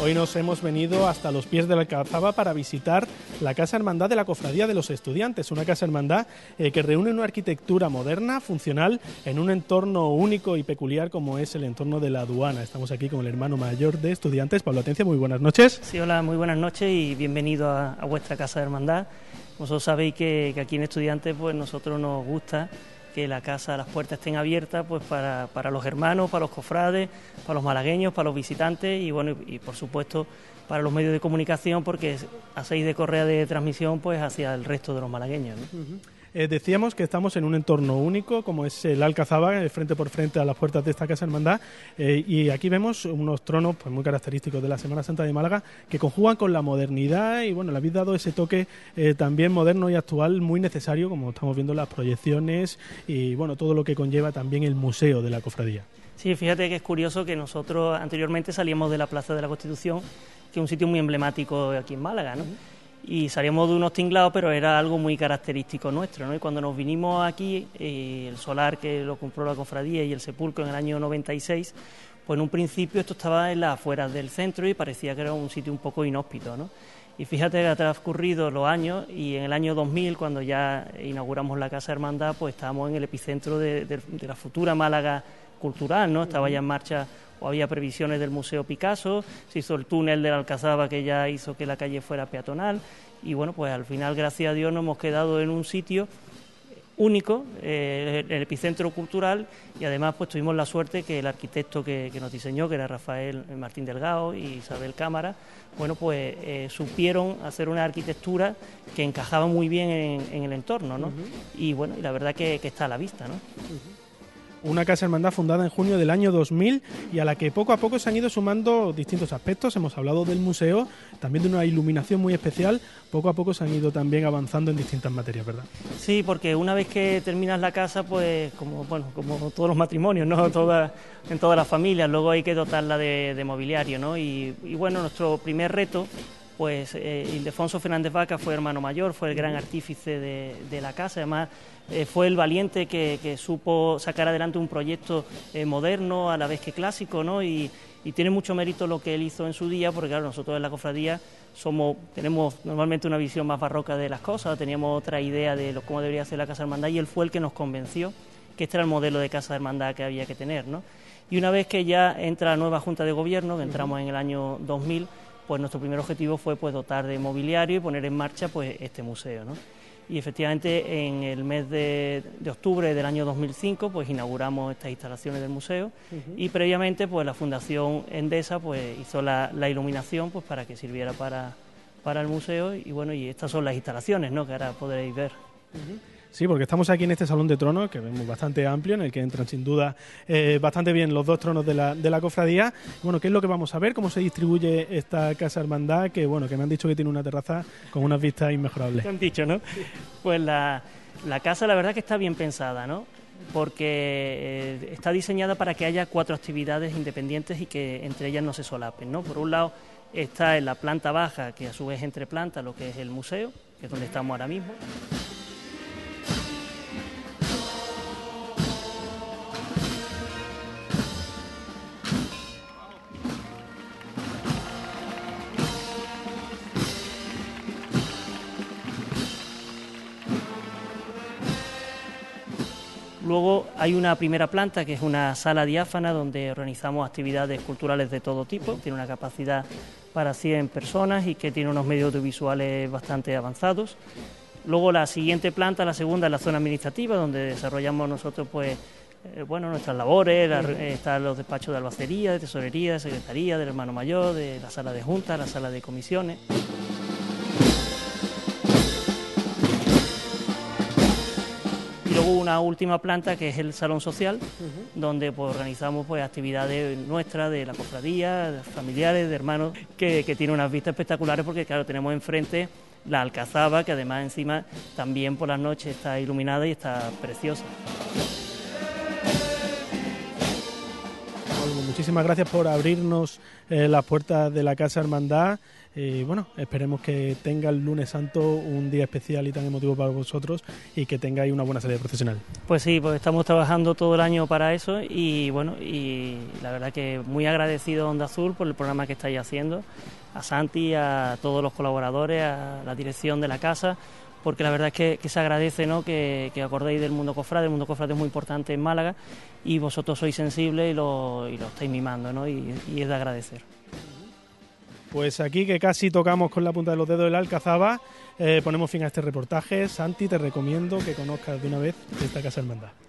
Hoy nos hemos venido hasta los pies de la Alcazaba para visitar la Casa Hermandad de la Cofradía de los Estudiantes, una casa hermandad eh, que reúne una arquitectura moderna, funcional, en un entorno único y peculiar como es el entorno de la aduana. Estamos aquí con el hermano mayor de estudiantes, Pablo Atencia, muy buenas noches. Sí, hola, muy buenas noches y bienvenido a, vuestra Casa de Hermandad. Vosotros sabéis que, que aquí en Estudiantes pues nosotros nos gusta que la casa, las puertas estén abiertas pues para, para, los hermanos, para los cofrades, para los malagueños, para los visitantes y bueno y, por supuesto para los medios de comunicación porque hacéis de correa de transmisión pues hacia el resto de los malagueños. Eh, decíamos que estamos en un entorno único, como es el Alcazaba, eh, frente por frente a las puertas de esta Casa Hermandad, eh, y aquí vemos unos tronos pues, muy característicos de la Semana Santa de Málaga, que conjugan con la modernidad y bueno, le habéis dado ese toque también moderno y actual muy necesario, como estamos viendo las proyecciones y bueno, todo lo que conlleva también el museo de la cofradía. Sí, fíjate que es curioso que nosotros anteriormente salíamos de la Plaza de la Constitución, que es un sitio muy emblemático aquí en Málaga, ¿no? Y salíamos de unos tinglados, pero era algo muy característico nuestro, ¿no? Y cuando nos vinimos aquí, eh, el solar que lo compró la cofradía y el sepulcro en el año 96, pues en un principio esto estaba en las afueras del centro y parecía que era un sitio un poco inhóspito, ¿no? Y fíjate que ha transcurrido los años y en el año 2000, cuando ya inauguramos la Casa Hermandad, pues estábamos en el epicentro de, de la futura Málaga cultural, ¿no? Estaba ya en marcha o había previsiones del Museo Picasso, se hizo el túnel de la Alcazaba que ya hizo que la calle fuera peatonal y bueno, pues al final, gracias a Dios, nos hemos quedado en un sitio único, eh, el epicentro cultural y además pues tuvimos la suerte que el arquitecto que, nos diseñó, que era Rafael Martín Delgado y Isabel Cámara, bueno pues eh, supieron hacer una arquitectura que encajaba muy bien en, el entorno, ¿no? Y bueno, y la verdad que, está a la vista, ¿no? Una casa hermandad fundada en junio del año 2000 y a la que poco a poco se han ido sumando distintos aspectos. Hemos hablado del museo, también de una iluminación muy especial. Poco a poco se han ido también avanzando en distintas materias, ¿verdad? Sí, porque una vez que terminas la casa, pues como bueno, como todos los matrimonios, ¿no? Toda, en todas las familias, luego hay que dotarla de, mobiliario, ¿no? y bueno, nuestro primer reto pues eh, Ildefonso Fernández Vaca fue hermano mayor, fue el gran artífice de, la casa, además eh, fue el valiente que, supo sacar adelante un proyecto eh, moderno a la vez que clásico, ¿no? Y, tiene mucho mérito lo que él hizo en su día, porque claro, nosotros en la cofradía somos, tenemos normalmente una visión más barroca de las cosas, teníamos otra idea de lo, cómo debería ser la Casa Hermandad y él fue el que nos convenció que este era el modelo de Casa Hermandad que había que tener, ¿no? Y una vez que ya entra la nueva Junta de Gobierno, que entramos en el año 2000, pues nuestro primer objetivo fue pues dotar de mobiliario y poner en marcha pues este museo, ¿no? Y efectivamente en el mes de, octubre del año 2005 pues inauguramos estas instalaciones del museo y previamente pues la Fundación Endesa pues hizo la, iluminación pues para que sirviera para, para el museo y bueno y estas son las instalaciones ¿no? que ahora podréis ver. Sí, porque estamos aquí en este salón de tronos, que vemos bastante amplio, en el que entran sin duda eh, bastante bien los dos tronos de la, de la cofradía. Bueno, ¿qué es lo que vamos a ver? ¿Cómo se distribuye esta casa hermandad? Que bueno, que me han dicho que tiene una terraza con unas vistas inmejorables. Me han dicho, ¿no? Pues la, casa la verdad que está bien pensada, ¿no? porque eh, está diseñada para que haya cuatro actividades independientes y que entre ellas no se solapen. ¿no? Por un lado está en la planta baja, que a su vez entre plantas lo que es el museo, que es donde estamos ahora mismo. Luego hay una primera planta que es una sala diáfana donde organizamos actividades culturales de todo tipo, tiene una capacidad para 100 personas y que tiene unos medios audiovisuales bastante avanzados. Luego la siguiente planta, la segunda, es la zona administrativa donde desarrollamos nosotros pues eh, bueno, nuestras labores, están los despachos de albacería, de tesorería, de secretaría, del hermano mayor, de la sala de junta, la sala de comisiones. Una última planta que es el salón social, donde pues, organizamos pues, actividades nuestras de la cofradía, de familiares, de hermanos, que, que tiene unas vistas espectaculares porque claro, tenemos enfrente la Alcazaba, que además encima también por las noches está iluminada y está preciosa. Muchísimas gracias por abrirnos eh, las puertas de la Casa Hermandad. Y bueno, esperemos que tenga el lunes santo un día especial y tan emotivo para vosotros y que tengáis una buena salida profesional. Pues sí, pues estamos trabajando todo el año para eso y bueno, y la verdad que muy agradecido Onda Azul por el programa que estáis haciendo, a Santi, a todos los colaboradores, a la dirección de la casa porque la verdad es que, se agradece ¿no? que, acordéis del mundo cofrade, el mundo cofrade es muy importante en Málaga y vosotros sois sensibles y lo, lo estáis mimando ¿no? y, es de agradecer. Pues aquí que casi tocamos con la punta de los dedos el Alcazaba, eh, ponemos fin a este reportaje. Santi, te recomiendo que conozcas de una vez esta Casa Hermandad.